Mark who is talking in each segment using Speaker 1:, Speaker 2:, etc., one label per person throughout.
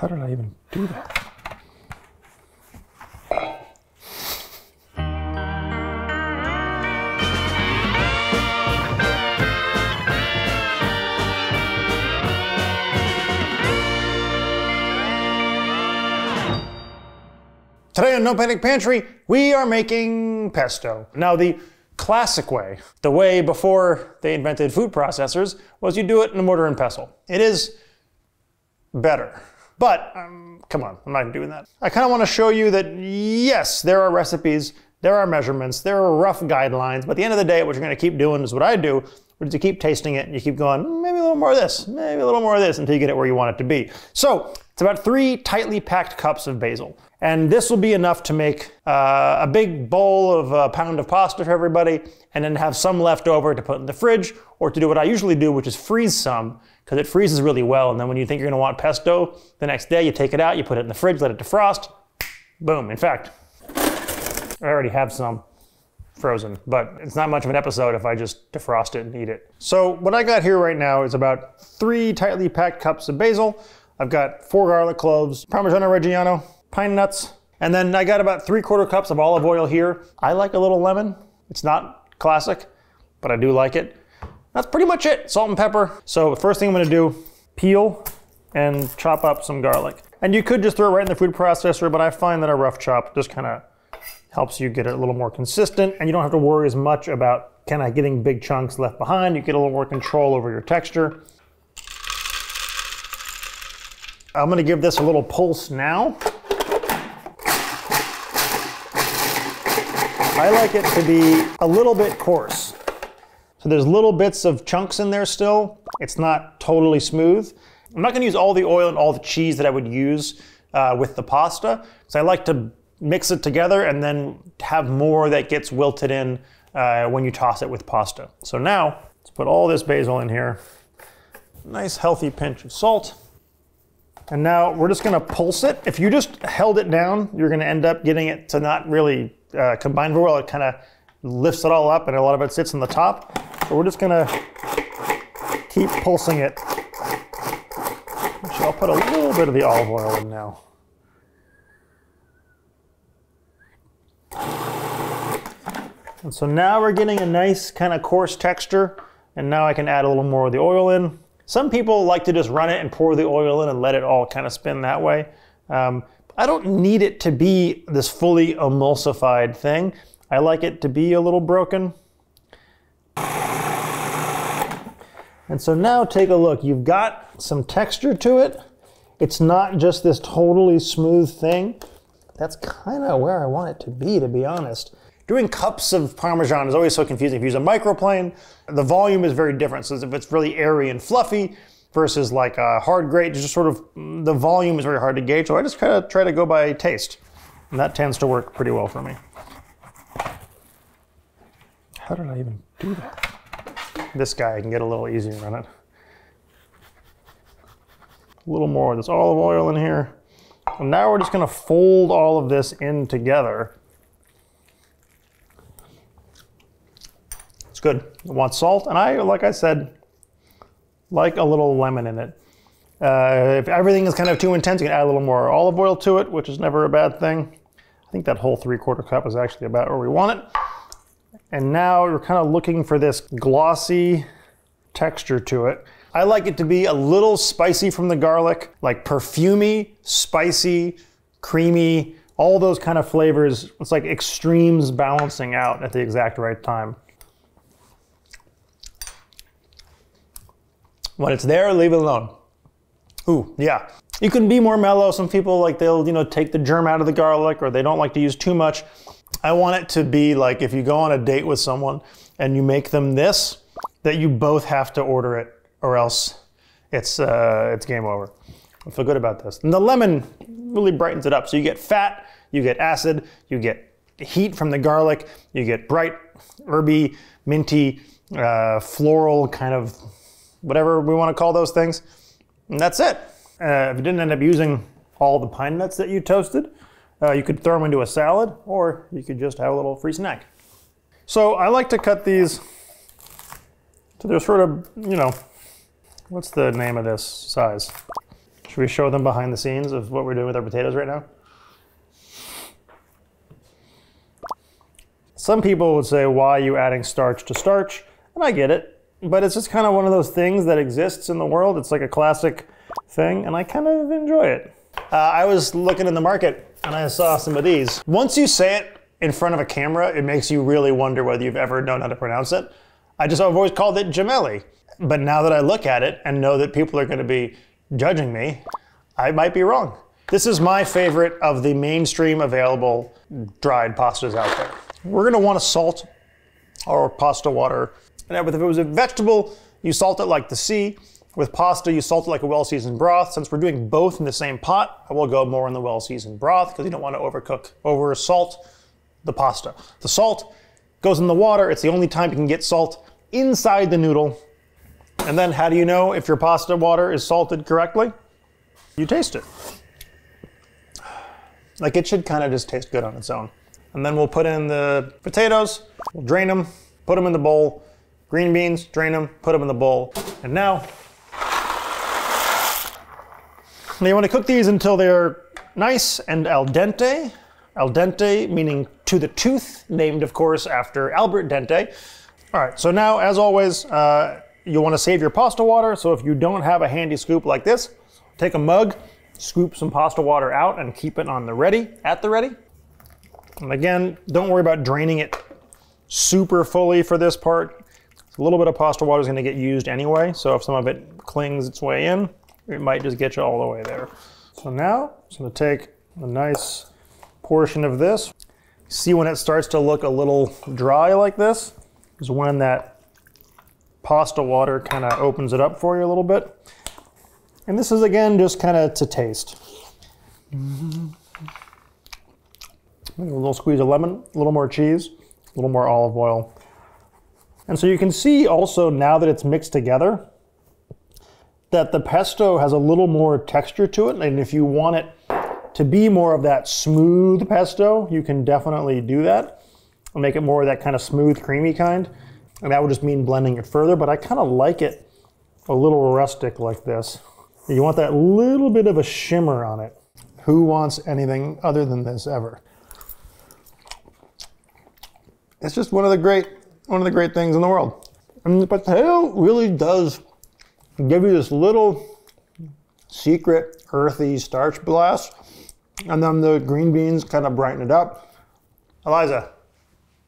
Speaker 1: How did I even do that? Today on Don't Panic Pantry, we are making pesto. Now, the classic way, the way before they invented food processors, was you do it in a mortar and pestle. It is better. But, um, come on, I'm not doing that. I kind of want to show you that, yes, there are recipes, there are measurements, there are rough guidelines, but at the end of the day, what you're going to keep doing is what I do, which is you keep tasting it and you keep going, mm, maybe a little more of this, maybe a little more of this until you get it where you want it to be. So, it's about three tightly packed cups of basil. And this will be enough to make uh, a big bowl of a pound of pasta for everybody, and then have some left over to put in the fridge, or to do what I usually do, which is freeze some, because it freezes really well. And then when you think you're gonna want pesto, the next day you take it out, you put it in the fridge, let it defrost, boom. In fact, I already have some frozen, but it's not much of an episode if I just defrost it and eat it. So what I got here right now is about three tightly packed cups of basil. I've got four garlic cloves, Parmigiano Reggiano, pine nuts, and then I got about three quarter cups of olive oil here. I like a little lemon. It's not classic, but I do like it. That's pretty much it, salt and pepper. So the first thing I'm gonna do, peel and chop up some garlic. And you could just throw it right in the food processor, but I find that a rough chop just kind of helps you get it a little more consistent and you don't have to worry as much about kind of getting big chunks left behind. You get a little more control over your texture. I'm gonna give this a little pulse now. I like it to be a little bit coarse. So there's little bits of chunks in there still. It's not totally smooth. I'm not gonna use all the oil and all the cheese that I would use uh, with the pasta, because I like to mix it together and then have more that gets wilted in uh, when you toss it with pasta. So now, let's put all this basil in here. Nice healthy pinch of salt. And now we're just gonna pulse it. If you just held it down, you're gonna end up getting it to not really uh, combine very well. It kind of lifts it all up and a lot of it sits on the top. So we're just gonna keep pulsing it. Actually, I'll put a little bit of the olive oil in now. And so now we're getting a nice kind of coarse texture. And now I can add a little more of the oil in. Some people like to just run it and pour the oil in and let it all kind of spin that way. Um, I don't need it to be this fully emulsified thing. I like it to be a little broken. And so now take a look. You've got some texture to it. It's not just this totally smooth thing. That's kind of where I want it to be, to be honest. Doing cups of Parmesan is always so confusing. If you use a microplane, the volume is very different. So if it's really airy and fluffy versus like a hard grate, just sort of, mm, the volume is very hard to gauge. So I just kind of try to go by taste. And that tends to work pretty well for me. How did I even do that? This guy, I can get a little easier on it. A little more of this olive oil in here. And now we're just gonna fold all of this in together. It's good. I want salt, and I, like I said, like a little lemon in it. Uh, if everything is kind of too intense, you can add a little more olive oil to it, which is never a bad thing. I think that whole three quarter cup is actually about where we want it. And now you're kind of looking for this glossy texture to it. I like it to be a little spicy from the garlic, like perfumy, spicy, creamy, all those kind of flavors. It's like extremes balancing out at the exact right time. When it's there, leave it alone. Ooh, yeah. You can be more mellow. Some people like they'll, you know, take the germ out of the garlic or they don't like to use too much. I want it to be like if you go on a date with someone and you make them this, that you both have to order it or else it's, uh, it's game over. I feel good about this. And the lemon really brightens it up. So you get fat, you get acid, you get heat from the garlic, you get bright, herby, minty, uh, floral kind of whatever we want to call those things. And that's it. Uh, if you didn't end up using all the pine nuts that you toasted, uh, you could throw them into a salad or you could just have a little free snack. So I like to cut these to their sort of, you know, what's the name of this size? Should we show them behind the scenes of what we're doing with our potatoes right now? Some people would say, why are you adding starch to starch? And I get it, but it's just kind of one of those things that exists in the world. It's like a classic thing, and I kind of enjoy it. Uh, I was looking in the market and I saw some of these. Once you say it in front of a camera, it makes you really wonder whether you've ever known how to pronounce it. I just I've always called it gemelli. But now that I look at it and know that people are going to be judging me, I might be wrong. This is my favorite of the mainstream available dried pastas out there. We're going to want to salt our pasta water. And if it was a vegetable, you salt it like the sea. With pasta, you salt it like a well-seasoned broth. Since we're doing both in the same pot, I will go more in the well-seasoned broth because you don't want to overcook, over salt the pasta. The salt goes in the water. It's the only time you can get salt inside the noodle. And then how do you know if your pasta water is salted correctly? You taste it. Like it should kind of just taste good on its own. And then we'll put in the potatoes, we'll drain them, put them in the bowl. Green beans, drain them, put them in the bowl. And now now you want to cook these until they're nice and al dente. Al dente meaning to the tooth, named of course after Albert Dente. All right, so now as always, uh, you want to save your pasta water. So if you don't have a handy scoop like this, take a mug, scoop some pasta water out and keep it on the ready, at the ready. And again, don't worry about draining it super fully for this part. A little bit of pasta water is going to get used anyway, so if some of it clings its way in, it might just get you all the way there. So now, I'm gonna take a nice portion of this. See when it starts to look a little dry like this, is when that pasta water kind of opens it up for you a little bit. And this is again just kind of to taste. A little squeeze of lemon, a little more cheese, a little more olive oil. And so you can see also now that it's mixed together, that the pesto has a little more texture to it. And if you want it to be more of that smooth pesto, you can definitely do that. And make it more of that kind of smooth, creamy kind. And that would just mean blending it further, but I kind of like it a little rustic like this. You want that little bit of a shimmer on it. Who wants anything other than this ever? It's just one of the great, one of the great things in the world. And the potato really does give you this little secret earthy starch blast. And then the green beans kind of brighten it up. Eliza,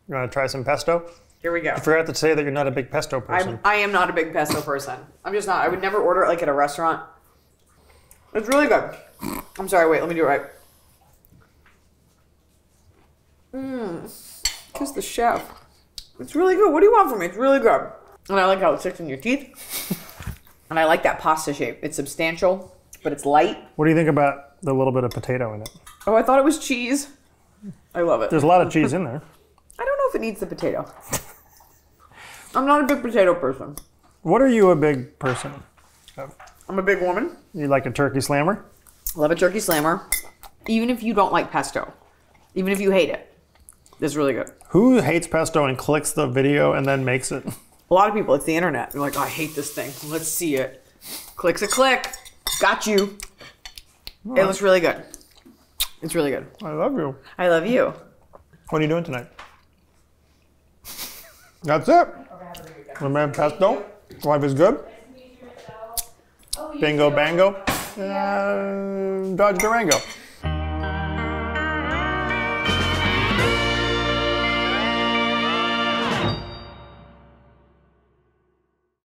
Speaker 1: you want to try some pesto?
Speaker 2: Here we go.
Speaker 1: I forgot to say that you're not a big pesto person.
Speaker 2: I'm, I am not a big pesto person. I'm just not. I would never order it like at a restaurant. It's really good. I'm sorry, wait, let me do it right. Mmm. Kiss the chef. It's really good. What do you want from me? It's really good. And I like how it sticks in your teeth. and I like that pasta shape. It's substantial, but it's light.
Speaker 1: what do you think about the little bit of potato in it?
Speaker 2: Oh, I thought it was cheese. I love it.
Speaker 1: There's a lot of cheese in there.
Speaker 2: I don't know if it needs the potato. I'm not a big potato person.
Speaker 1: What are you a big person of?
Speaker 2: I'm a big woman.
Speaker 1: You like a turkey slammer?
Speaker 2: Love a turkey slammer. Even if you don't like pesto, even if you hate it, it's really good.
Speaker 1: Who hates pesto and clicks the video and then makes it?
Speaker 2: A lot of people, it's the internet. They're like, oh, I hate this thing. Let's see it. Clicks a click. Got you. It looks really good. It's really good.
Speaker 1: I love you.
Speaker 2: I love you.
Speaker 1: What are you doing tonight? That's it. Remember pesto? Life is good. Bingo bango. Uh, Dodge Durango.